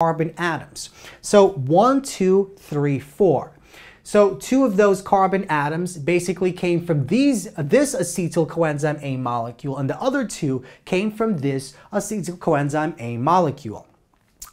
carbon atoms. So one, two, three, four. So two of those carbon atoms basically came from these, uh, this acetyl coenzyme A molecule, and the other two came from this acetyl coenzyme A molecule.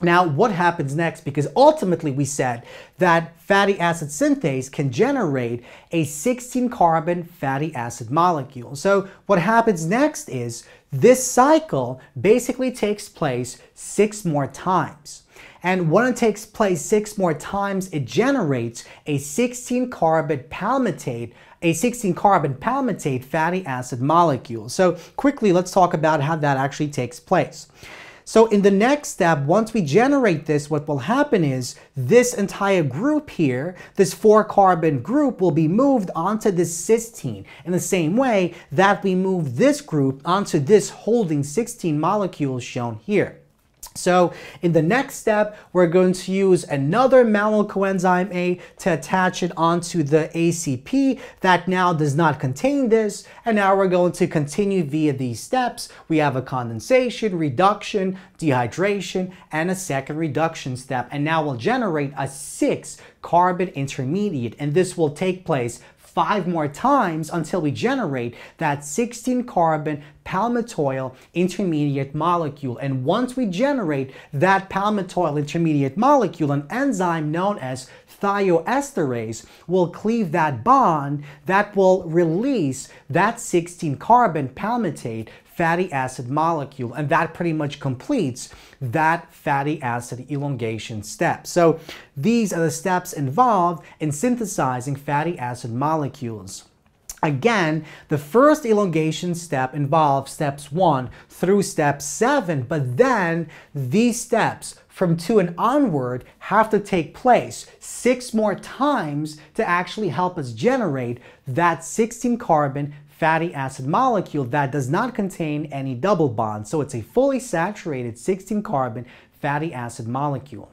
Now, what happens next? Because ultimately we said that fatty acid synthase can generate a 16 carbon fatty acid molecule. So what happens next is this cycle basically takes place six more times. And when it takes place six more times, it generates a 16 carbon palmitate a 16 carbon palmitate fatty acid molecule. So quickly, let's talk about how that actually takes place. So in the next step, once we generate this, what will happen is this entire group here, this four carbon group will be moved onto this cysteine in the same way that we move this group onto this holding 16 molecules shown here. So in the next step, we're going to use another malonyl coenzyme A to attach it onto the ACP that now does not contain this. And now we're going to continue via these steps. We have a condensation, reduction, dehydration, and a second reduction step. And now we'll generate a six carbon intermediate. And this will take place five more times until we generate that 16 carbon palmitoyl intermediate molecule. And once we generate that palmitoyl intermediate molecule, an enzyme known as thioesterase will cleave that bond that will release that 16 carbon palmitate fatty acid molecule. And that pretty much completes that fatty acid elongation step. So these are the steps involved in synthesizing fatty acid molecules. Again, the first elongation step involves steps 1 through step 7, but then these steps from 2 and onward have to take place six more times to actually help us generate that 16 carbon fatty acid molecule that does not contain any double bonds. So it's a fully saturated 16 carbon fatty acid molecule.